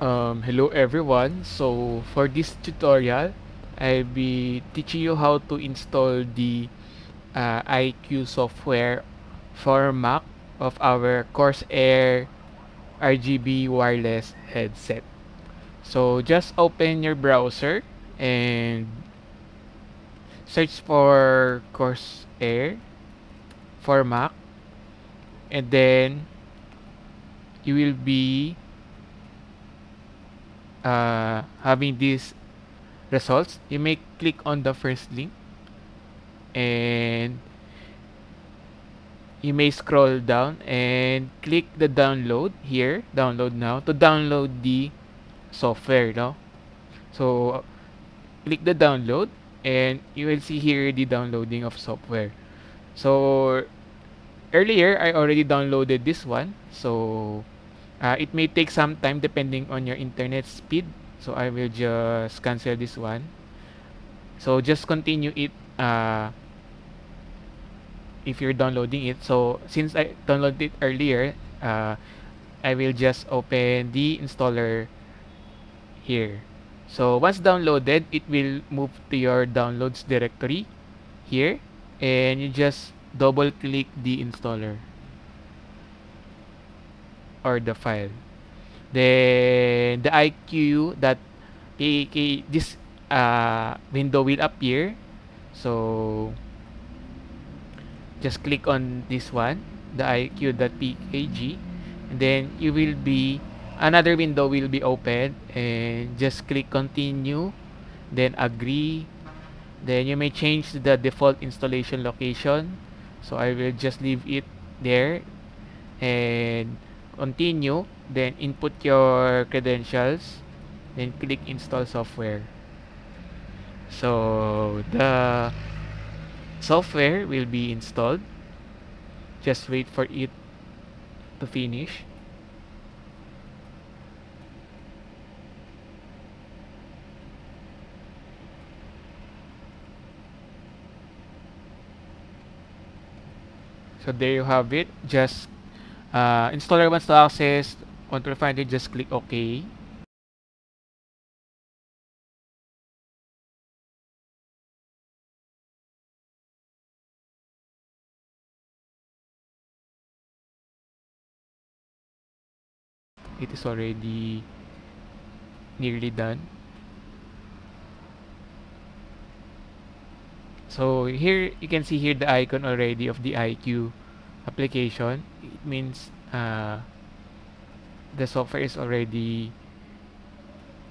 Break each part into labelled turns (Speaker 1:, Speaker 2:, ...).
Speaker 1: Um, hello everyone. So for this tutorial, I'll be teaching you how to install the uh, iCUE software for Mac of our Corsair RGB wireless headset. So just open your browser and search for Corsair for Mac and then you will be uh, having these results you may click on the first link and you may scroll down and click the download here download now to download the software no? So click the download and you will see here the downloading of software. So earlier I already downloaded this one. So uh, it may take some time depending on your internet speed. So I will just cancel this one. So just continue it uh, if you're downloading it. So since I downloaded it earlier uh, I will just open the installer here. So once downloaded it will move to your downloads directory here. And you just double click the installer or the file. Then the iCUE that this uh, window will appear. So just click on this one the iCUE.pkg and then you will be another window will be open. And just click continue then agree. Then you may change the default installation location. So I will just leave it there. And continue then input your credentials then click install software. So the software will be installed. Just wait for it to finish. So there you have it. Just uh, installer wants to access. Control finder just click ok. It is already nearly done. So here you can see here the icon already of the IQ application it means uh, the software is already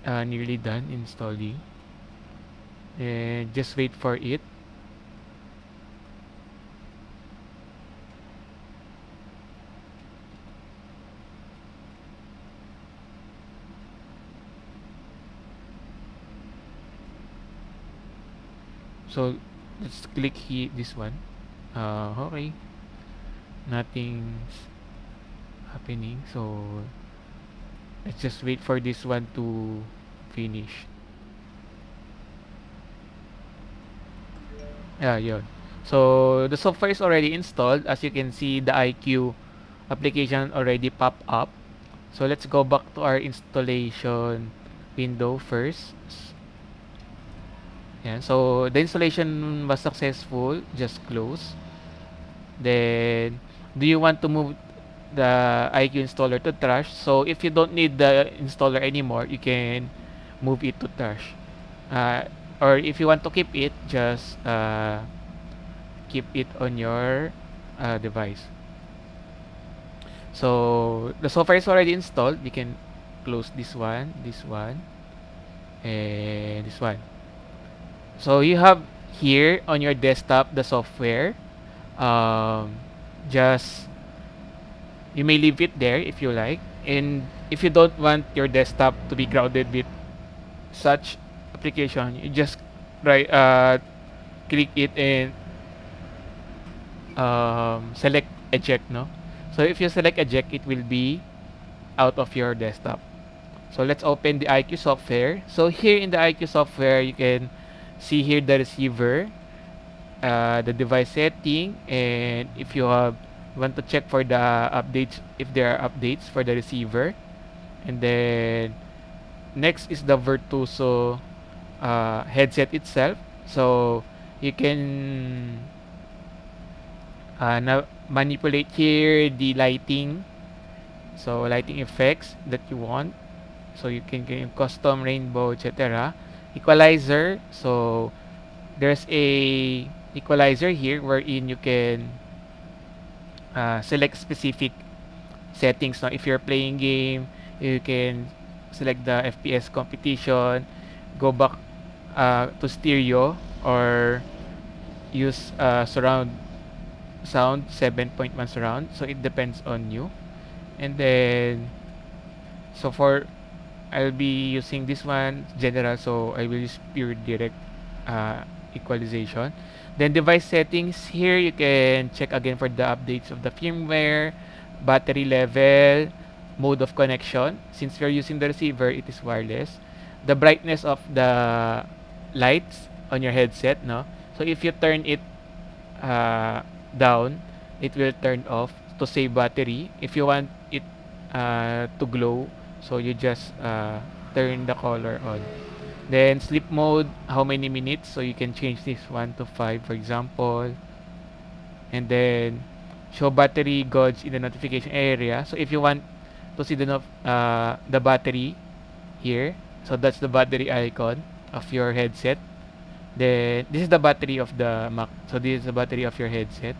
Speaker 1: uh, nearly done installing. And just wait for it. So let's click here this one. Uh, okay nothing's happening. So let's just wait for this one to finish. Yeah yun. So the software is already installed. As you can see the iCUE application already pop up. So let's go back to our installation window first. Yeah, so the installation was successful. Just close. Then do you want to move the iCUE installer to trash? So if you don't need the installer anymore you can move it to trash. Uh, or if you want to keep it just uh, keep it on your uh, device. So the software is already installed. You can close this one this one and this one. So you have here on your desktop the software. Um, just you may leave it there if you like. And if you don't want your desktop to be crowded with such application you just right uh, click it and um, select eject no? So if you select eject it will be out of your desktop. So let's open the iCUE software. So here in the iCUE software you can see here the receiver uh, the device setting and if you have want to check for the updates if there are updates for the receiver and then next is the Virtuoso uh, headset itself. So you can uh, manipulate here the lighting. So lighting effects that you want. So you can get custom rainbow, etc. Equalizer. So there's a equalizer here wherein you can uh, select specific settings. Now, if you're playing game, you can select the FPS competition, go back uh, to stereo or use uh, surround sound 7.1 surround. So it depends on you. And then so for I'll be using this one general. So I will use pure direct uh, equalization. Then device settings here you can check again for the updates of the firmware battery level mode of connection. Since we're using the receiver it is wireless. The brightness of the lights on your headset no? So if you turn it uh, down it will turn off to save battery. If you want it uh, to glow so you just uh, turn the color on then sleep mode how many minutes? So you can change this one to 5 for example. And then show battery gauge in the notification area. So if you want to see the uh, the battery here so that's the battery icon of your headset. Then this is the battery of the Mac. So this is the battery of your headset.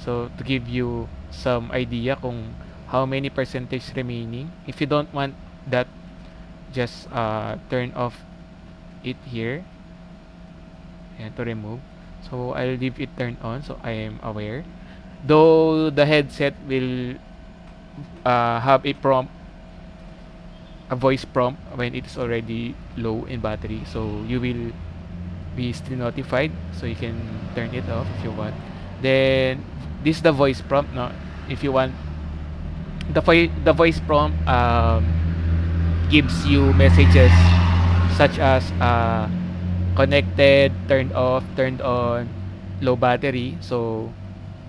Speaker 1: So to give you some idea kung how many percentage remaining if you don't want that just uh, turn off it here. And to remove. So I'll leave it turned on so I am aware. Though the headset will uh, have a prompt a voice prompt when it is already low in battery. So you will be still notified. So you can turn it off if you want. Then this is the voice prompt no? If you want the, the voice prompt um, gives you messages such as uh, connected, turned off, turned on, low battery, so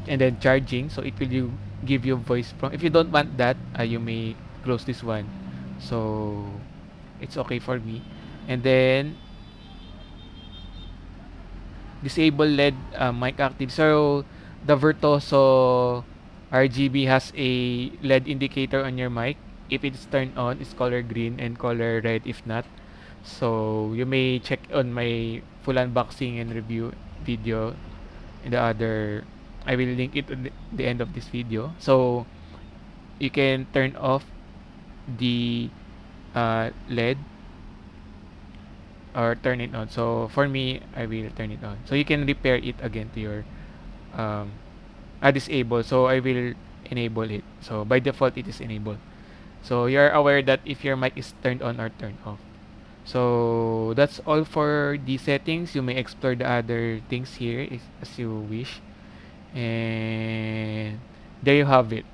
Speaker 1: and then charging, so it will give you voice prompt. If you don't want that, uh, you may close this one. So it's okay for me. And then disable LED uh, mic active. So the Virtuoso RGB has a LED indicator on your mic. If it's turned on, it's color green and color red if not. So you may check on my full unboxing and review video in the other I will link it at the end of this video. So you can turn off the uh, LED or turn it on. So for me, I will turn it on. So you can repair it again to your um, uh, disable. So I will enable it. So by default, it is enabled. So you're aware that if your mic is turned on or turned off. So that's all for the settings. You may explore the other things here as you wish. And there you have it.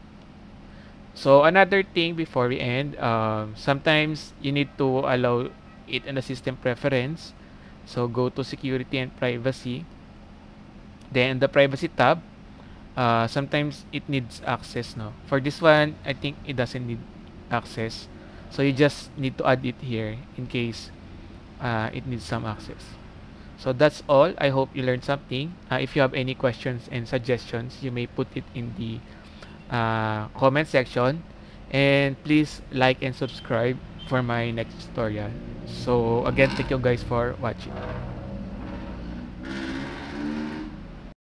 Speaker 1: So another thing before we end, um, sometimes you need to allow it in the system preference. So go to security and privacy. Then the privacy tab, uh, sometimes it needs access. No, for this one, I think it doesn't need access. So you just need to add it here in case uh, it needs some access. So that's all. I hope you learned something. Uh, if you have any questions and suggestions, you may put it in the uh, comment section. And please like and subscribe for my next tutorial. So again, thank you guys for watching.